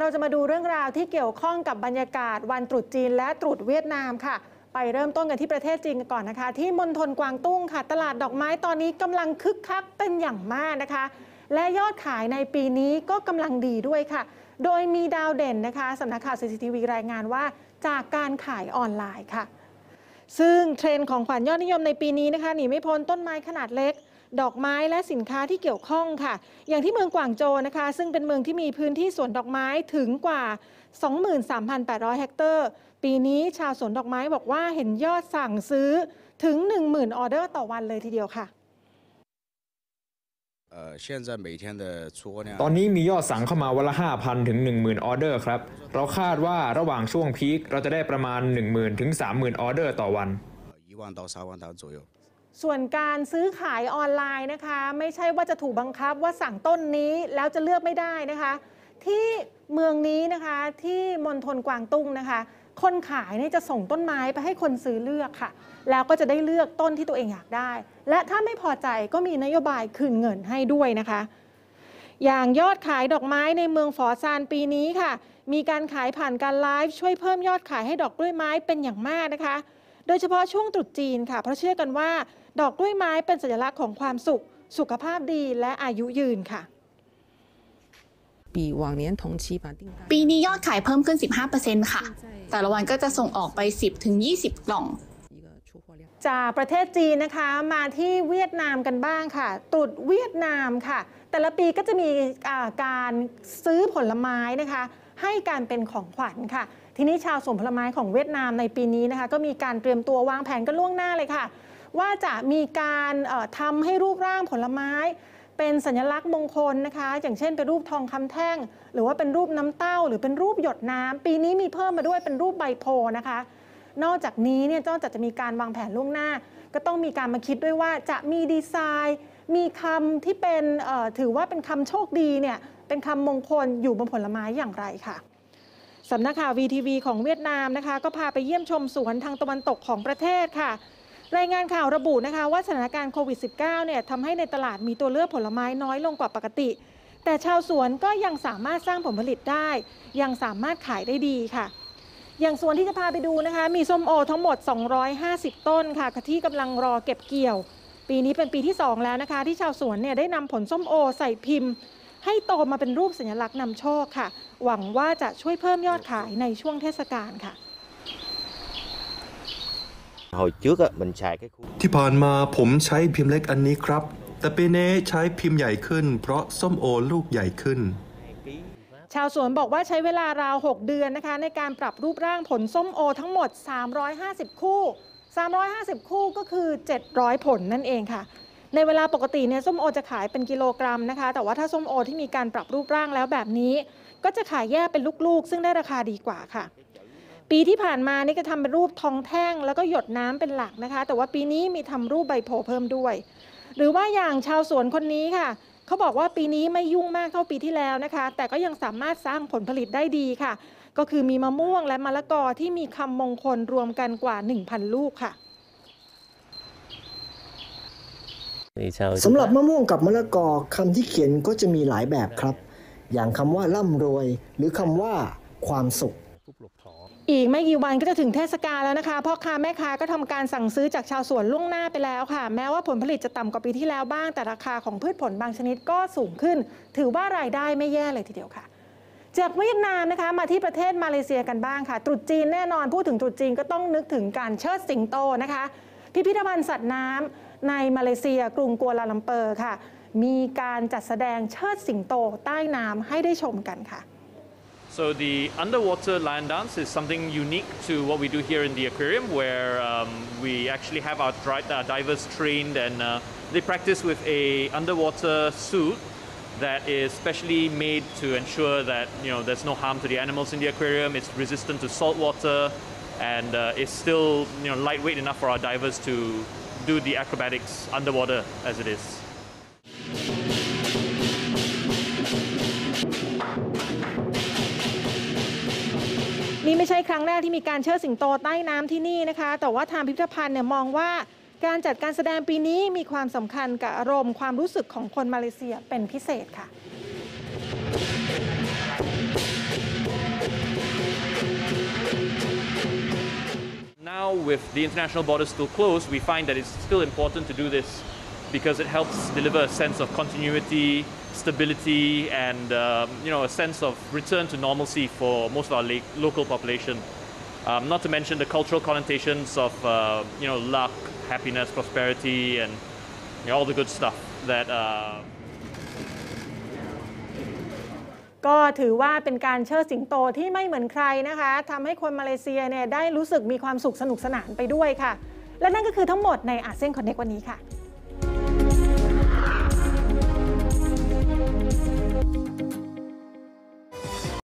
เราจะมาดูเรื่องราวที่เกี่ยวข้องกับบรรยากาศวันตรุษจีนและตรุษเวียดนามค่ะ ไปเริ่มต้นกันที่ประเทศจีนกันก่อนนะคะ ที่มณฑลกวางตุ้งค่ะ ตลาดดอกไม้ตอนนี้กำลังคึกคักเป็นอย่างมากนะคะ และยอดขายในปีนี้ก็กำลังดีด้วยค่ะ โดยมีดาวเด่นนะคะสำนักข่าว CCTV รายงานว่าจากการขายออนไลน์ค่ะ ซึ่งเทรนด์ของขวัญยอดนิยมในปีนี้นะคะหนีไม่พ้นต้นไม้ขนาดเล็ก ดอกไม้และสินค้าที่เกี่ยวข้องค่ะ อย่างที่เมืองกวางโจวนะคะ ซึ่งเป็นเมืองที่มีพื้นที่สวนดอกไม้ถึงกว่า 23,800 เฮกตาร์ ปีนี้ชาวสวนดอกไม้บอกว่าเห็นยอดสั่งซื้อถึง 10,000 ออเดอร์ต่อวันเลยทีเดียวค่ะ ตอนนี้มียอดสั่งเข้ามาวันละ 5,000 ถึง 10,000 ออเดอร์ครับ เราคาดว่าระหว่างช่วงพีคเราจะได้ประมาณ 10,000 ถึง 30,000 ออเดอร์ต่อวันส่วนการซื้อขายออนไลน์นะคะ ไม่ใช่ว่าจะถูกบังคับว่าสั่งต้นนี้แล้วจะเลือกไม่ได้นะคะ ที่เมืองนี้นะคะที่มณฑลกวางตุ้งนะคะ คนขายนี่จะส่งต้นไม้ไปให้คนซื้อเลือกค่ะ แล้วก็จะได้เลือกต้นที่ตัวเองอยากได้ และถ้าไม่พอใจก็มีนโยบายคืนเงินให้ด้วยนะคะ อย่างยอดขายดอกไม้ในเมืองฝอซานปีนี้ค่ะ มีการขายผ่านการไลฟ์ช่วยเพิ่มยอดขายให้ดอกกล้วยไม้เป็นอย่างมากนะคะ โดยเฉพาะช่วงตรุษจีนค่ะ เพราะเชื่อกันว่า ดอกกล้วยไม้เป็นสัญลักษณ์ของความสุข สุขภาพดีและอายุยืนค่ะ ปีนี้ยอดขายเพิ่มขึ้น 15%ค่ะ แต่ละวันก็จะส่งออกไป 10-20 กล่องจากประเทศจีนนะคะมาที่เวียดนามกันบ้างค่ะตุษเวียดนามค่ะ แต่ละปีก็จะมีาการซื้อผลไม้นะคะ ให้การเป็นของขวัญค่ะ ทีนี้ชาวสวนผลไม้ของเวียดนามในปีนี้นะคะ ก็มีการเตรียมตัววางแผนกันล่วงหน้าเลยค่ะ ว่าจะมีการทำให้รูปร่างผลไม้ เป็นสัญลักษณ์มงคลนะคะ อย่างเช่นเป็นรูปทองคำแท่ง หรือว่าเป็นรูปน้ำเต้า หรือเป็นรูปหยดน้ำปีนี้มีเพิ่มมาด้วยเป็นรูปใบโพนะคะ นอกจากนี้เนี่ยนอกจากจะมีการวางแผนล่วงหน้า ก็ต้องมีการมาคิดด้วยว่าจะมีดีไซน์ มีคำที่เป็นถือว่าเป็นคำโชคดีเนี่ยเป็นคำมงคลอยู่บนผลไม้อย่างไรค่ะสำนักข่าว VTV ของเวียดนามนะคะ ก็พาไปเยี่ยมชมสวนทางตะวันตกของประเทศค่ะ รายงานข่าวระบุนะคะว่าสถานการณ์โควิด -19 เนี่ยทำให้ในตลาดมีตัวเลือกผลไม้น้อยลงกว่าปกติ แต่ชาวสวนก็ยังสามารถสร้างผลผลิตได้ ยังสามารถขายได้ดีค่ะ อย่างสวนที่จะพาไปดูนะคะ มีส้มโอทั้งหมด 250 ต้นค่ะที่กำลังรอเก็บเกี่ยว ปีนี้เป็นปีที่ 2 แล้วนะคะ ที่ชาวสวนเนี่ยได้นำผลส้มโอใส่พิมพ์ ให้โตมาเป็นรูปสัญลักษณ์นำโชคค่ะ หวังว่าจะช่วยเพิ่มยอดขายในช่วงเทศกาลค่ะ ที่ผ่านมาผมใช้พิมพ์เล็กอันนี้ครับ แต่ปีนี้ใช้พิมพ์ใหญ่ขึ้น เพราะส้มโอลูกใหญ่ขึ้น ชาวสวนบอกว่าใช้เวลาราว 6 เดือนนะคะ ในการปรับรูปร่างผลส้มโอทั้งหมด 350 คู่ 350 คู่ก็คือ 700 ผลนั่นเองค่ะในเวลาปกติเนี่ยส้มโอจะขายเป็นกิโลกรัมนะคะ แต่ว่าถ้าส้มโอที่มีการปรับรูปร่างแล้วแบบนี้ ก็จะขายแยกเป็นลูกๆ ซึ่งได้ราคาดีกว่าค่ะ ปีที่ผ่านมานี่ก็ทำเป็นรูปทองแท่ง แล้วก็หยดน้ำเป็นหลักนะคะ แต่ว่าปีนี้มีทำรูปใบโพธิ์เพิ่มด้วย หรือว่าอย่างชาวสวนคนนี้ค่ะเขาบอกว่าปีนี้ไม่ยุ่งมากเท่าปีที่แล้วนะคะ แต่ก็ยังสามารถสร้างผลผลิตได้ดีค่ะ ก็คือมีมะม่วงและมะละกอที่มีคำมงคลรวมกันกว่า 1,000 ลูกค่ะ thì sao สำหรับมะม่วงกับมะละกอคำที่เขียนก็จะมีหลายแบบครับ อย่างคำว่าร่ำรวย หรือคำว่าความสุข phúc lục thọ อีกไม่กี่วันก็จะถึงเทศกาลแล้วนะคะพ่อค้าแม่ค้าก็ทำการสั่งซื้อจากชาวสวนล่วงหน้าไปแล้วค่ะ แม้ว่าผลผลิตจะต่ำกว่าปีที่แล้วบ้าง แต่ราคาของพืชผลบางชนิดก็สูงขึ้น ถือว่ารายได้ไม่แย่เลยทีเดียวค่ะ จากเวียดนามนะคะมาที่ประเทศมาเลเซียกันบ้างค่ะตรุษจีนแน่นอนพูดถึงตรุษจีนก็ต้องนึกถึงการเชิดสิงโตนะคะ พิพิธภัณฑ์สัตว์น้ำในมาเลเซียกรุงกัวลาลัมเปอร์ค่ะ มีการจัดแสดงเชิดสิงโตใต้น้ำให้ได้ชมกันค่ะ So the underwater lion dance is something unique to what we do here in the aquarium, where um, we actually have our uh, divers trained and uh, they practice with a underwater suit that is specially made to ensure that you know there's no harm to the animals in the aquarium. It's resistant to salt water, and uh, it's still you know lightweight enough for our divers to do the acrobatics underwater as it is. ไม่ใช่ครั้งแรกที่มีการเชิดสิงโตใต้น้ำที่นี่นะคะ แต่ว่าทางพิพิธภัณฑ์เนี่ยมองว่าการจัดการแสดงปีนี้มีความสำคัญกับอารมณ์ความรู้สึกของคนมาเลเซียเป็นพิเศษค่ะ Now with the international borders still closed, we find that it's still important to do this because it helps deliver a sense of continuity stability, and um, you know a sense of return to normalcy for most of our la- local population. Um, not to mention the cultural connotations of uh, you know luck, happiness, prosperity, and you know, all the good stuff that. Uh, ก็ถือว่าเป็นการเชิดสิงโตที่ไม่เหมือนใครนะคะทำให้คนมาเลเซียเนี่ยได้รู้สึกมีความสุขสนุกสนานไปด้วยค่ะ และนั่นก็คือทั้งหมดในอาเซียนคอนเน c t วันนี้ค่ะ